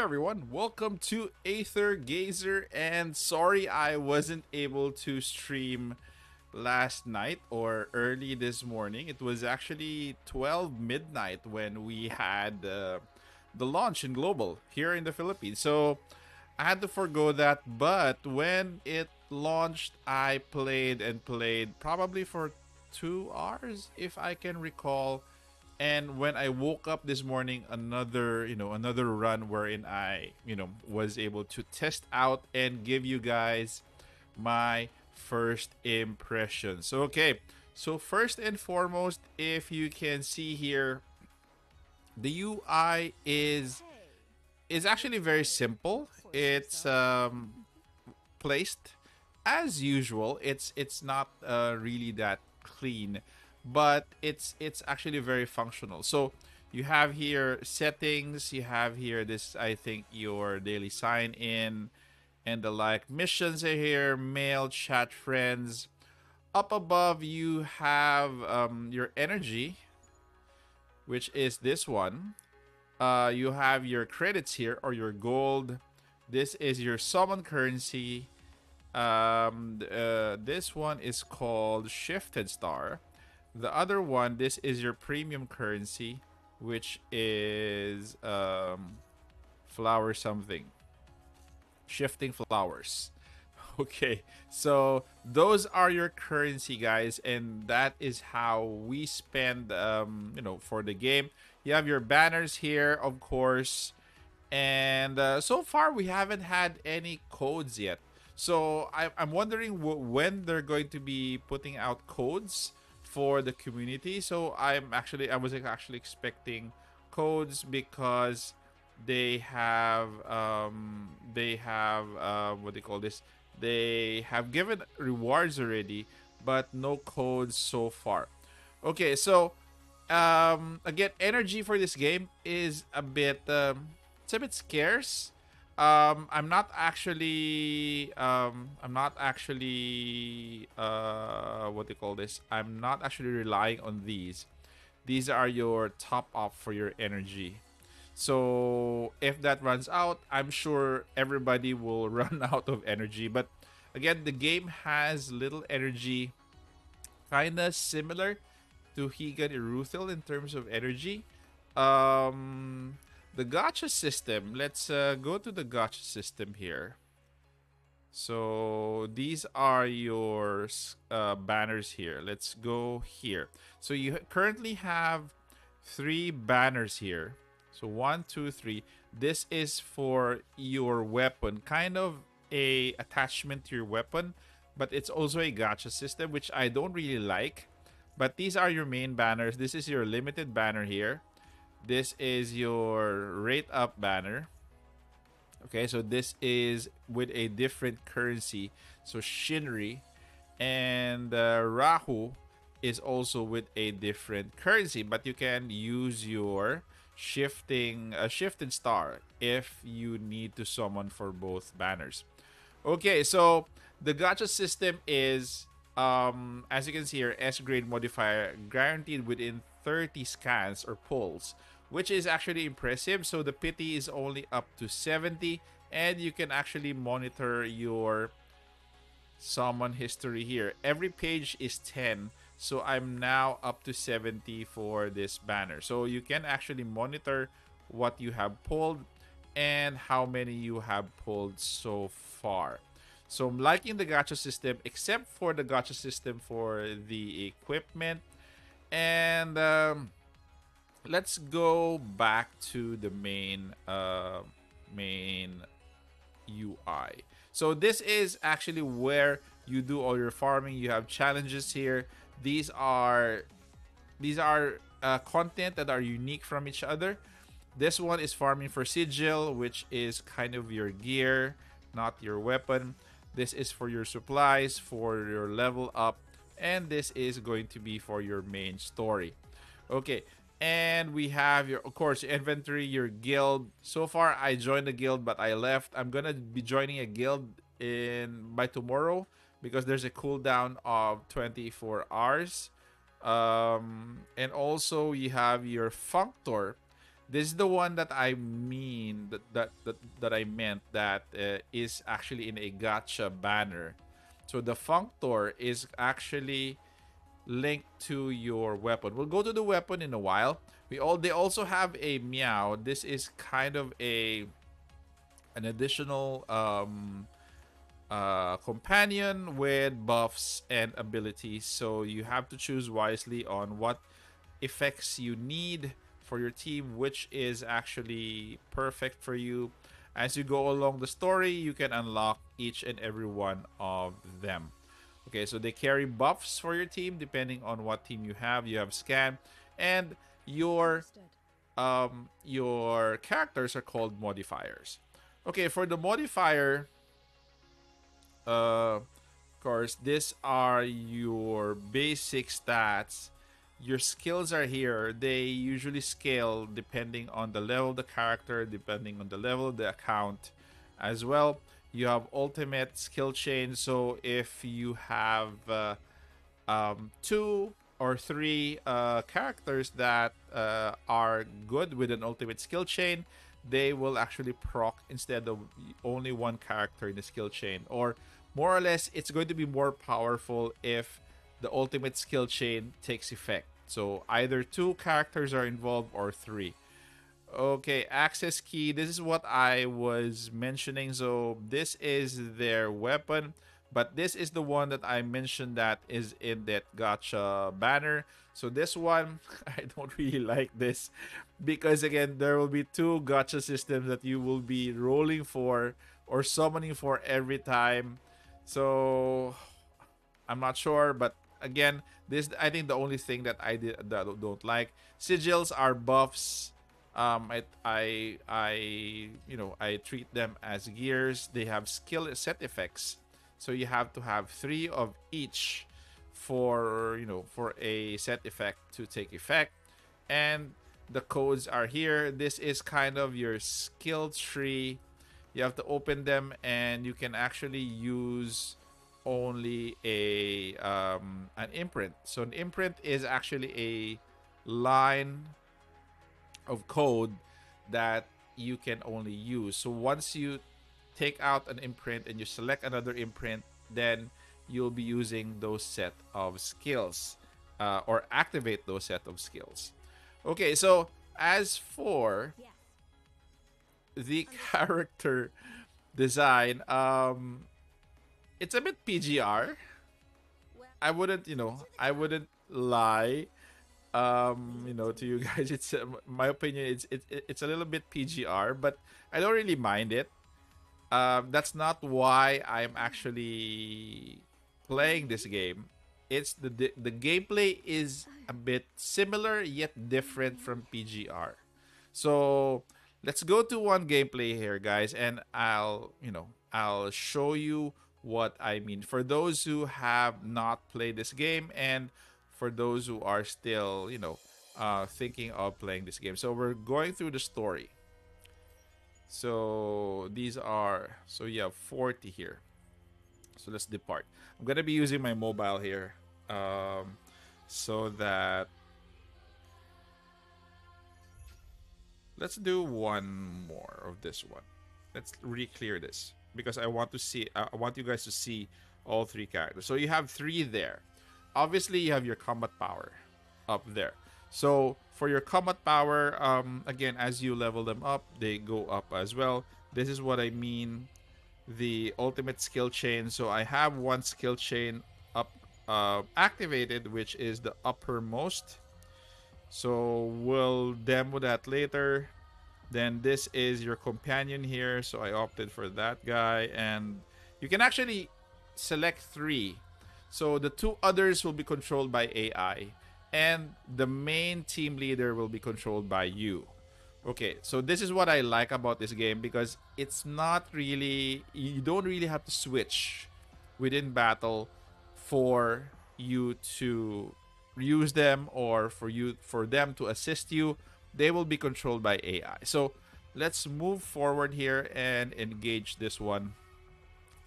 everyone, welcome to Aether Gazer and sorry I wasn't able to stream last night or early this morning. It was actually 12 midnight when we had uh, the launch in global here in the Philippines. So I had to forego that, but when it launched, I played and played probably for 2 hours if I can recall and when I woke up this morning, another you know another run wherein I you know was able to test out and give you guys my first impressions. Okay, so first and foremost, if you can see here, the UI is is actually very simple. It's um, placed as usual. It's it's not uh, really that clean but it's it's actually very functional. So you have here settings, you have here this I think your daily sign in and the like missions are here, mail, chat, friends. Up above you have um, your energy, which is this one. Uh, you have your credits here or your gold. This is your summon currency. Um, uh, this one is called Shifted Star the other one, this is your premium currency, which is um, flower something. Shifting flowers. Okay, so those are your currency, guys, and that is how we spend, um, you know, for the game. You have your banners here, of course, and uh, so far we haven't had any codes yet. So I, I'm wondering when they're going to be putting out codes for the community. So I'm actually I was actually expecting codes because they have um, they have uh, what they call this. They have given rewards already, but no codes so far. Okay, so um, again, energy for this game is a bit um, it's a bit scarce um, I'm not actually um, I'm not actually uh, what do you call this? I'm not actually relying on these. These are your top up for your energy. So if that runs out, I'm sure everybody will run out of energy. But again, the game has little energy, kinda similar to Higan Eruthyll in terms of energy. Um, the gacha system. Let's uh, go to the gacha system here. So these are your uh, banners here. Let's go here. So you currently have three banners here. So one, two, three. This is for your weapon, kind of a attachment to your weapon, but it's also a gacha system, which I don't really like. But these are your main banners. This is your limited banner here. This is your rate up banner. Okay, so this is with a different currency. So Shinri and uh, Rahu is also with a different currency, but you can use your shifting a uh, shifted star if you need to summon for both banners. Okay, so the gacha system is um as you can see here S grade modifier guaranteed within 30 scans or pulls, which is actually impressive. So the pity is only up to 70, and you can actually monitor your summon history here. Every page is 10, so I'm now up to 70 for this banner. So you can actually monitor what you have pulled and how many you have pulled so far. So I'm liking the gacha system, except for the gacha system for the equipment and um, let's go back to the main uh, main UI. So this is actually where you do all your farming. You have challenges here. These are these are uh, content that are unique from each other. This one is farming for sigil, which is kind of your gear, not your weapon. This is for your supplies, for your level up, and this is going to be for your main story okay and we have your of course your inventory your guild. So far i joined the guild but i left. I'm gonna be joining a guild in by tomorrow because there's a cooldown of 24 hours. Um and also you have your functor. This is the one that I mean that that that, that I meant that uh, is actually in a gacha banner. So the functor is actually linked to your weapon. We'll go to the weapon in a while. We all they also have a meow. This is kind of a an additional um uh, companion with buffs and abilities. So you have to choose wisely on what effects you need for your team, which is actually perfect for you. As you go along the story, you can unlock each and every one of them. Okay, so they carry buffs for your team depending on what team you have. You have scan, and your um your characters are called modifiers. Okay, for the modifier, uh, of course, these are your basic stats. Your skills are here. They usually scale depending on the level of the character, depending on the level of the account as well. You have ultimate skill chain. So if you have uh, um, two or three uh, characters that uh, are good with an ultimate skill chain, they will actually proc instead of only one character in the skill chain. Or more or less, it's going to be more powerful if the ultimate skill chain takes effect. So either two characters are involved or three. Okay, access key. This is what I was mentioning. So this is their weapon, but this is the one that I mentioned that is in that gacha banner. So this one, I don't really like this because again, there will be two gacha systems that you will be rolling for or summoning for every time. So I'm not sure, but again, this I think the only thing that I did that I don't like sigils are buffs. Um, I, I, I, you know, I treat them as gears. They have skill set effects, so you have to have three of each for you know for a set effect to take effect, and the codes are here. This is kind of your skill tree. You have to open them, and you can actually use only a um, an imprint. So an imprint is actually a line of code that you can only use. So once you take out an imprint and you select another imprint, then you'll be using those set of skills uh, or activate those set of skills. Okay, so as for the character design, um, it's a bit PGR. I wouldn't, you know, I wouldn't lie, um, you know, to you guys. It's uh, my opinion. It's it, it's a little bit PGR, but I don't really mind it. Um, that's not why I'm actually playing this game it's the, the the gameplay is a bit similar yet different from PGR. So let's go to one gameplay here, guys, and I'll you know I'll show you what I mean for those who have not played this game and for those who are still you know uh, thinking of playing this game. So we're going through the story. So these are so you have 40 here. So let's depart. I'm gonna be using my mobile here um, so that let's do one more of this one let's re-clear this because i want to see i want you guys to see all three characters so you have three there obviously you have your combat power up there so for your combat power um again as you level them up they go up as well this is what i mean the ultimate skill chain so i have one skill chain up uh, activated, which is the uppermost. So we'll demo that later. Then this is your companion here. So I opted for that guy. And you can actually select three. So the two others will be controlled by AI. And the main team leader will be controlled by you. Okay, so this is what I like about this game because it's not really, you don't really have to switch within battle for you to use them or for you for them to assist you they will be controlled by ai so let's move forward here and engage this one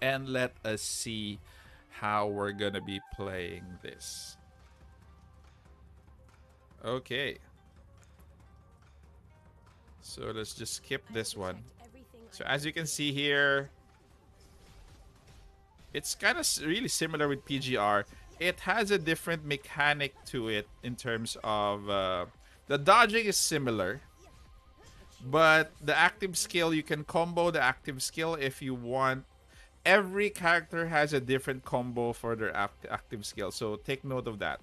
and let us see how we're gonna be playing this okay So let's just skip this one. So as you can see here, it's kind of really similar with PGR. It has a different mechanic to it in terms of uh, the dodging is similar, but the active skill you can combo the active skill if you want. Every character has a different combo for their act active skill, so take note of that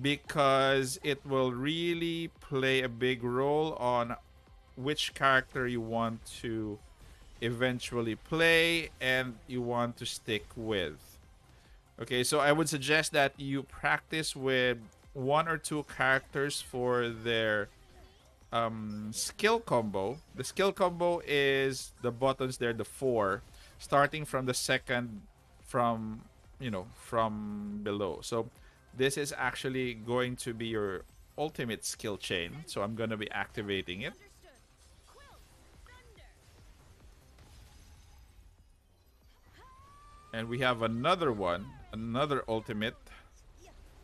because it will really play a big role on which character you want to eventually play and you want to stick with. Okay, so I would suggest that you practice with one or two characters for their um, skill combo. The skill combo is the buttons there, the four, starting from the second from, you know, from below. So this is actually going to be your ultimate skill chain. So I'm going to be activating it. And we have another one, another ultimate.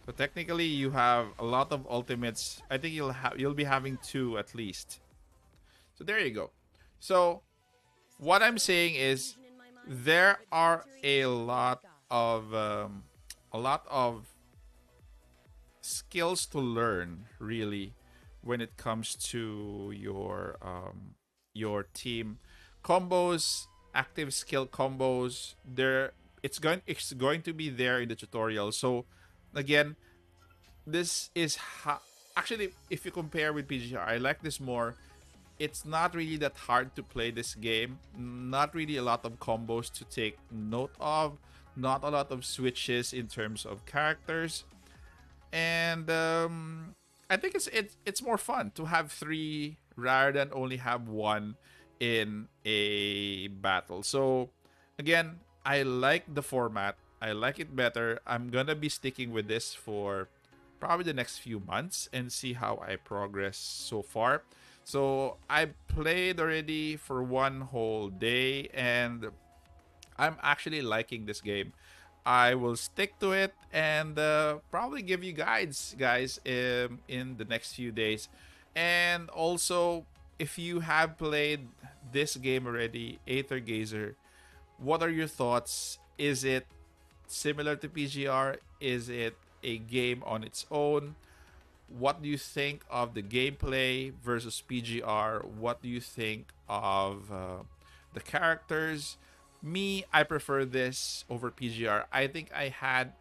So technically you have a lot of ultimates. I think you'll have you'll be having two at least. So there you go. So what I'm saying is there are a lot of um, a lot of skills to learn really when it comes to your um, your team. Combos active skill combos there it's going it's going to be there in the tutorial. So again this is actually if you compare with pgr i like this more it's not really that hard to play this game not really a lot of combos to take note of not a lot of switches in terms of characters and um, i think it's it's it's more fun to have three rather than only have one in a battle. So again, I like the format. I like it better. I'm gonna be sticking with this for probably the next few months and see how I progress so far. So I played already for one whole day and I'm actually liking this game. I will stick to it and uh, probably give you guides, guys, um, in the next few days. And also, if you have played this game already, Aether Gazer, what are your thoughts? Is it similar to PGR? Is it a game on its own? What do you think of the gameplay versus PGR? What do you think of uh, the characters? Me, I prefer this over PGR. I think I had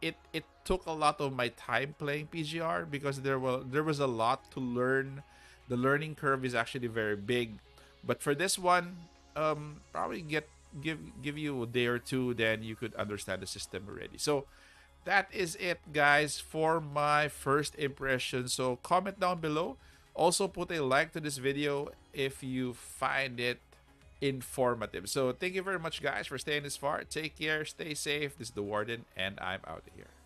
it. It took a lot of my time playing PGR because there was there was a lot to learn the learning curve is actually very big. But for this one, um, probably get give give you a day or two, then you could understand the system already. So that is it, guys, for my first impression. So comment down below. Also put a like to this video if you find it informative. So thank you very much, guys, for staying this far. Take care, stay safe. This is the Warden, and I'm out of here.